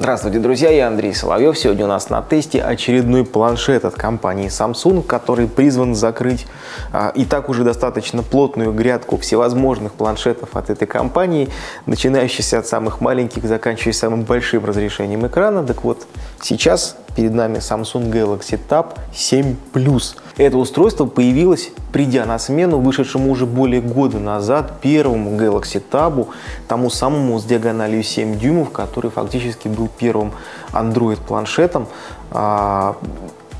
Здравствуйте, друзья, я Андрей Соловьев. Сегодня у нас на тесте очередной планшет от компании Samsung, который призван закрыть а, и так уже достаточно плотную грядку всевозможных планшетов от этой компании, начинающихся от самых маленьких, заканчивая самым большим разрешением экрана. Так вот, сейчас перед нами Samsung Galaxy Tab 7 Plus. Это устройство появилось, придя на смену вышедшему уже более года назад первому Galaxy Tab, тому самому с диагональю 7 дюймов, который фактически был первым Android-планшетом, а,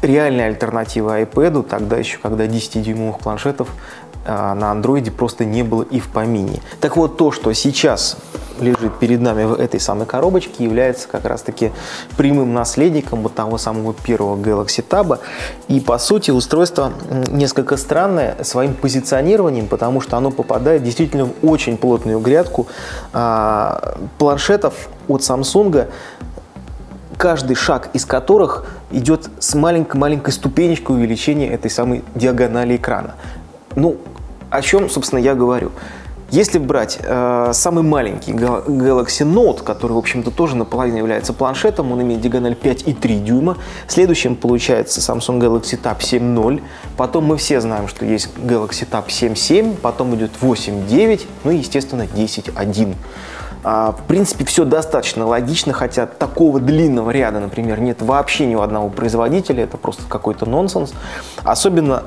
реальная альтернатива iPad, тогда еще, когда 10-дюймовых планшетов а, на андроиде просто не было и в помине. Так вот, то, что сейчас лежит перед нами в этой самой коробочке, является как раз-таки прямым наследником вот того самого первого Galaxy Tab. И, по сути, устройство несколько странное своим позиционированием, потому что оно попадает действительно в очень плотную грядку а, планшетов от Samsung, каждый шаг из которых идет с маленькой-маленькой ступенечкой увеличения этой самой диагонали экрана. Ну, о чем, собственно, я говорю. Если брать э, самый маленький Galaxy Note, который, в общем-то, тоже наполовину является планшетом, он имеет диагональ 5,3 дюйма. Следующим получается Samsung Galaxy Tab 7.0. Потом мы все знаем, что есть Galaxy Tab 7.7, потом идет 8.9, ну и, естественно, 10.1. А, в принципе, все достаточно логично, хотя такого длинного ряда, например, нет вообще ни у одного производителя, это просто какой-то нонсенс. Особенно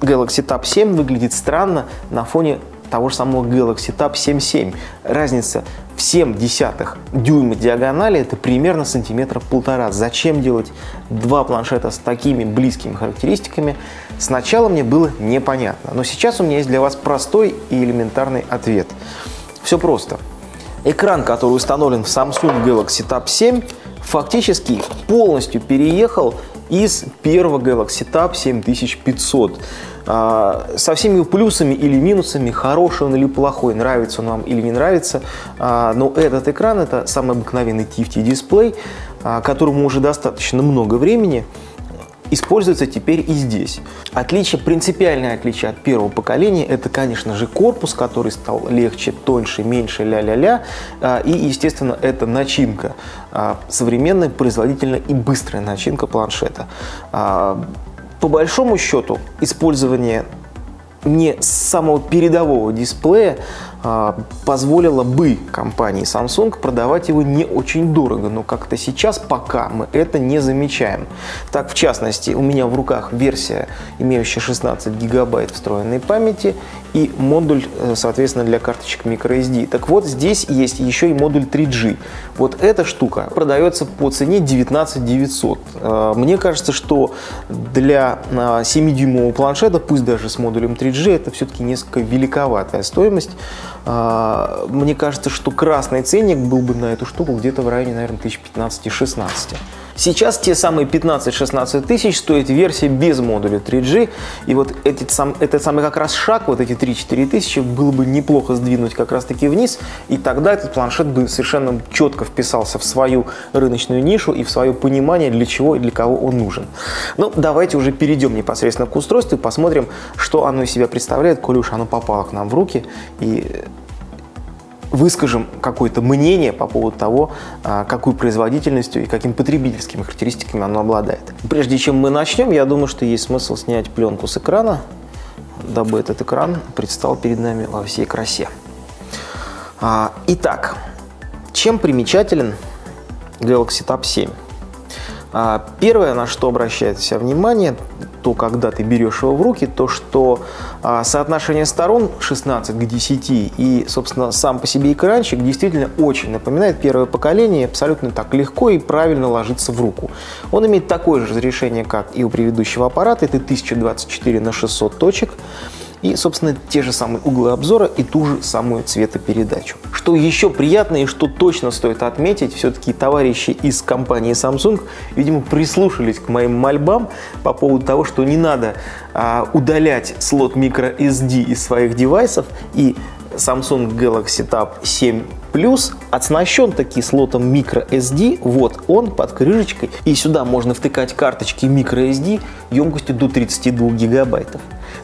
Galaxy Tab 7 выглядит странно на фоне того же самого Galaxy Tab 7.7. Разница в 7 десятых дюйма диагонали это примерно сантиметра полтора. Зачем делать два планшета с такими близкими характеристиками? Сначала мне было непонятно, но сейчас у меня есть для вас простой и элементарный ответ. Все просто. Экран, который установлен в Samsung Galaxy Tab 7, фактически полностью переехал из первого Galaxy Tab 7500. А, со всеми плюсами или минусами, хороший он или плохой, нравится он вам или не нравится, а, но этот экран это самый обыкновенный TFT дисплей, а, которому уже достаточно много времени, используется теперь и здесь. Отличие, принципиальное отличие от первого поколения, это, конечно же, корпус, который стал легче, тоньше, меньше, ля-ля-ля. И, естественно, это начинка. Современная, производительная и быстрая начинка планшета по большому счету использование не самого передового дисплея а, позволило бы компании Samsung продавать его не очень дорого, но как-то сейчас пока мы это не замечаем. Так, в частности, у меня в руках версия, имеющая 16 гигабайт встроенной памяти и модуль, э, соответственно, для карточек microSD. Так вот, здесь есть еще и модуль 3G. Вот эта штука продается по цене 19 900. Э, мне кажется, что для 7-дюймового планшета, пусть даже с модулем 3G, это все-таки несколько великоватая стоимость. А, мне кажется, что красный ценник был бы на эту штуку где-то в районе, наверное, 1015-16. Сейчас те самые 15-16 тысяч стоит версия без модуля 3G. И вот этот, сам, этот самый как раз шаг, вот эти 3-4 тысячи, было бы неплохо сдвинуть как раз таки вниз. И тогда этот планшет бы совершенно четко вписался в свою рыночную нишу и в свое понимание, для чего и для кого он нужен. Ну, давайте уже перейдем непосредственно к устройству и посмотрим, что оно из себя представляет, коли уж оно попало к нам в руки. И выскажем какое-то мнение по поводу того, а, какой производительностью и какими потребительскими характеристиками оно обладает. Прежде чем мы начнем, я думаю, что есть смысл снять пленку с экрана, дабы этот экран предстал перед нами во всей красе. А, итак, чем примечателен Galaxy Tab 7? А, первое, на что обращает вся внимание, то, когда ты берешь его в руки, то, что а, соотношение сторон 16 к 10 и, собственно, сам по себе экранчик действительно очень напоминает первое поколение, абсолютно так легко и правильно ложится в руку. Он имеет такое же разрешение, как и у предыдущего аппарата, это 1024 на 600 точек и, собственно, те же самые углы обзора и ту же самую цветопередачу. Что еще приятно и что точно стоит отметить, все-таки товарищи из компании Samsung, видимо, прислушались к моим мольбам по поводу того, что не надо а, удалять слот microSD из своих девайсов и Samsung Galaxy Tab 7 Plus оснащен таки слотом microSD. Вот он под крышечкой. И сюда можно втыкать карточки microSD емкостью до 32 гигабайтов.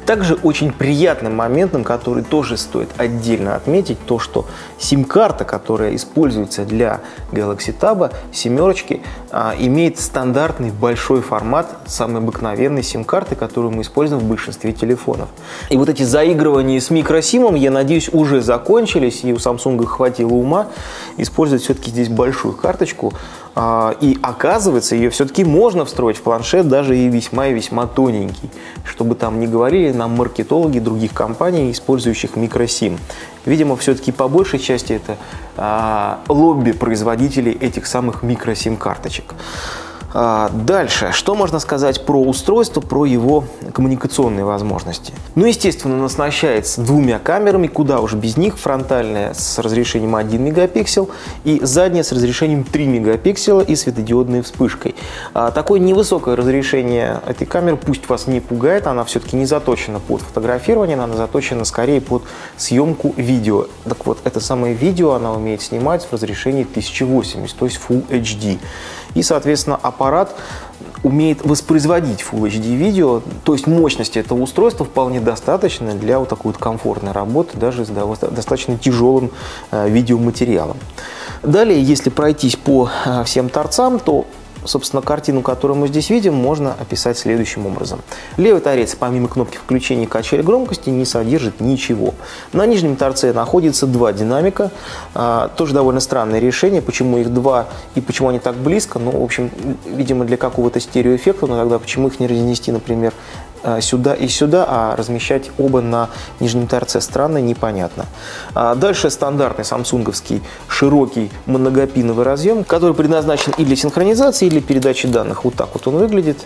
Также очень приятным моментом, который тоже стоит отдельно отметить, то, что сим-карта, которая используется для Galaxy Tab, семерочки, а, имеет стандартный большой формат самой обыкновенной сим-карты, которую мы используем в большинстве телефонов. И вот эти заигрывания с микросимом, я надеюсь, уже закончились, и у Samsung хватило ума использовать все-таки здесь большую карточку, и оказывается, ее все-таки можно встроить в планшет, даже и весьма и весьма тоненький, чтобы там не говорили нам маркетологи других компаний, использующих микросим. Видимо, все-таки по большей части это а, лобби производителей этих самых микросим-карточек. А, дальше, что можно сказать про устройство, про его коммуникационные возможности? Ну, естественно, он оснащается двумя камерами, куда уж без них, фронтальная с разрешением 1 мегапиксел и задняя с разрешением 3 мегапикселя и светодиодной вспышкой. А, такое невысокое разрешение этой камеры пусть вас не пугает, она все-таки не заточена под фотографирование, она заточена скорее под съемку видео. Так вот, это самое видео она умеет снимать в разрешении 1080, то есть Full HD. И, соответственно, аппарат умеет воспроизводить Full HD видео, то есть мощности этого устройства вполне достаточно для вот такой вот комфортной работы, даже с достаточно тяжелым э, видеоматериалом. Далее, если пройтись по э, всем торцам, то Собственно, картину, которую мы здесь видим, можно описать следующим образом. Левый торец, помимо кнопки включения качели громкости, не содержит ничего. На нижнем торце находится два динамика. А, тоже довольно странное решение, почему их два и почему они так близко. Ну, в общем, видимо, для какого-то стереоэффекта, но тогда почему их не разнести, например, сюда и сюда, а размещать оба на нижнем торце странно, непонятно. А дальше стандартный самсунговский широкий многопиновый разъем, который предназначен и для синхронизации, и для передачи данных. Вот так вот он выглядит.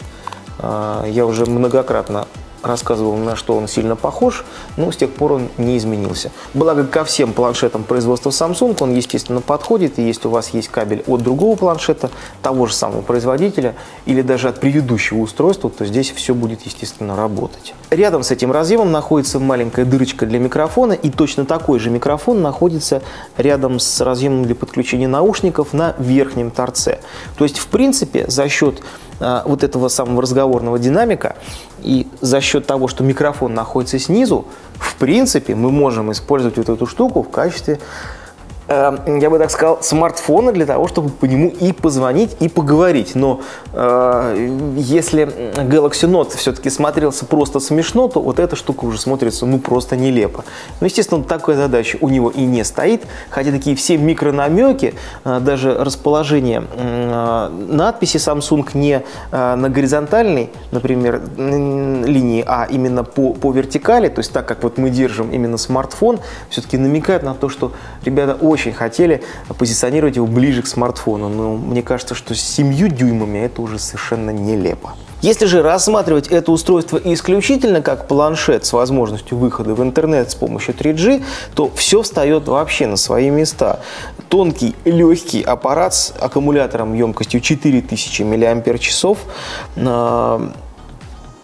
А, я уже многократно рассказывал, на что он сильно похож, но с тех пор он не изменился. Благо, ко всем планшетам производства Samsung он, естественно, подходит, и если у вас есть кабель от другого планшета, того же самого производителя, или даже от предыдущего устройства, то здесь все будет, естественно, работать. Рядом с этим разъемом находится маленькая дырочка для микрофона, и точно такой же микрофон находится рядом с разъемом для подключения наушников на верхнем торце. То есть, в принципе, за счет вот этого самого разговорного динамика. И за счет того, что микрофон находится снизу, в принципе, мы можем использовать вот эту штуку в качестве я бы так сказал, смартфона для того, чтобы по нему и позвонить, и поговорить. Но э, если Galaxy Note все-таки смотрелся просто смешно, то вот эта штука уже смотрится ну просто нелепо. Ну, естественно, такой задачи у него и не стоит, хотя такие все микронамеки, э, даже расположение э, надписи Samsung не э, на горизонтальной, например, линии, а именно по, по вертикали, то есть так как вот мы держим именно смартфон, все-таки намекает на то, что, ребята, очень хотели позиционировать его ближе к смартфону, но мне кажется, что с 7 дюймами это уже совершенно нелепо. Если же рассматривать это устройство исключительно как планшет с возможностью выхода в интернет с помощью 3G, то все встает вообще на свои места. Тонкий, легкий аппарат с аккумулятором емкостью 4000 мАч,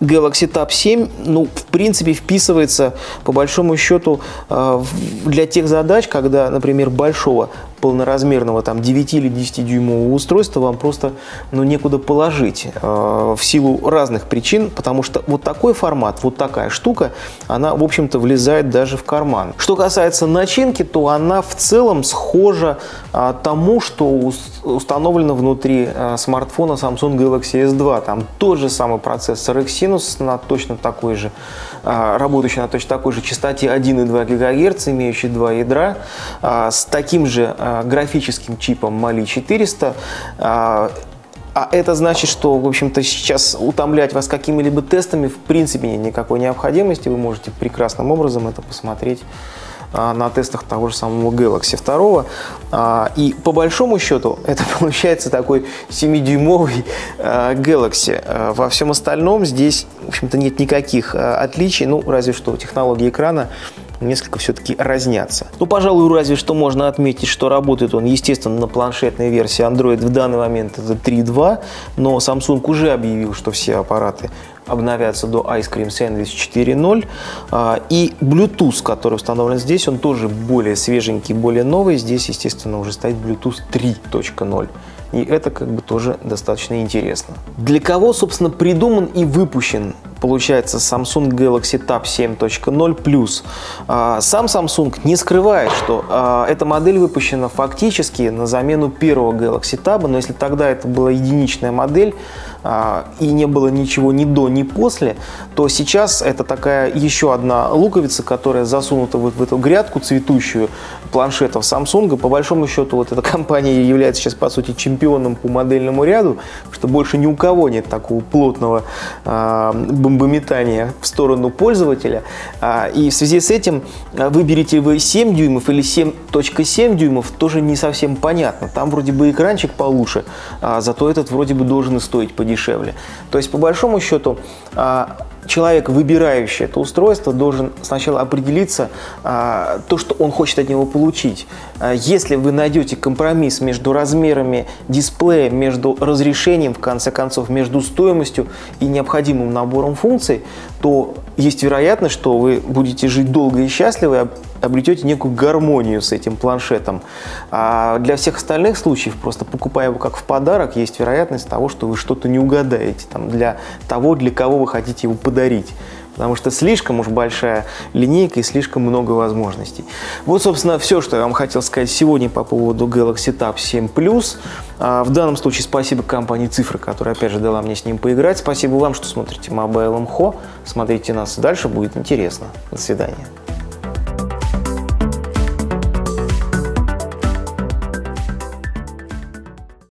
Galaxy Tab 7, ну, в принципе, вписывается, по большому счету, э, для тех задач, когда, например, большого полноразмерного там 9 или 10 дюймового устройства вам просто ну, некуда положить э, в силу разных причин, потому что вот такой формат, вот такая штука, она, в общем-то, влезает даже в карман. Что касается начинки, то она в целом схожа э, тому, что установлено внутри э, смартфона Samsung Galaxy S2. Там тот же самый процессор Exynos на точно такой же, работающий на точно такой же частоте 1,2 ГГц, имеющий два ядра, э, с таким же Э, графическим чипом Mali 400. А, а это значит, что, в общем-то, сейчас утомлять вас какими-либо тестами в принципе нет никакой необходимости. Вы можете прекрасным образом это посмотреть а, на тестах того же самого Galaxy 2. А, и по большому счету это получается такой 7-дюймовый Galaxy. Во всем остальном здесь, в общем-то, нет никаких отличий, ну, разве что технология экрана несколько все-таки разнятся. Ну, пожалуй, разве что можно отметить, что работает он, естественно, на планшетной версии Android в данный момент это 3.2, но Samsung уже объявил, что все аппараты обновятся до Ice Cream Sandwich 4.0. А, и Bluetooth, который установлен здесь, он тоже более свеженький, более новый. Здесь, естественно, уже стоит Bluetooth 3.0. И это как бы тоже достаточно интересно. Для кого, собственно, придуман и выпущен получается Samsung Galaxy Tab 7.0 Plus. А, сам Samsung не скрывает, что а, эта модель выпущена фактически на замену первого Galaxy Tab, но если тогда это была единичная модель, и не было ничего ни до, ни после, то сейчас это такая еще одна луковица, которая засунута вот в эту грядку цветущую планшетов Samsung. По большому счету вот эта компания является сейчас по сути чемпионом по модельному ряду, что больше ни у кого нет такого плотного э, бомбометания в сторону пользователя. Э, и в связи с этим выберите вы 7 дюймов или 7.7 дюймов, тоже не совсем понятно. Там вроде бы экранчик получше, а зато этот вроде бы должен и стоить подешевле дешевле. То есть, по большому счету, а, человек, выбирающий это устройство, должен сначала определиться, а, то, что он хочет от него получить. А, если вы найдете компромисс между размерами дисплея, между разрешением, в конце концов, между стоимостью и необходимым набором функций, то есть вероятность, что вы будете жить долго и счастливо, обретете некую гармонию с этим планшетом. А для всех остальных случаев, просто покупая его как в подарок, есть вероятность того, что вы что-то не угадаете там, для того, для кого вы хотите его подарить. Потому что слишком уж большая линейка и слишком много возможностей. Вот, собственно, все, что я вам хотел сказать сегодня по поводу Galaxy Tab 7 Plus. А, в данном случае спасибо компании Цифры, которая, опять же, дала мне с ним поиграть. Спасибо вам, что смотрите Mobile Ho. Смотрите нас дальше, будет интересно. До свидания.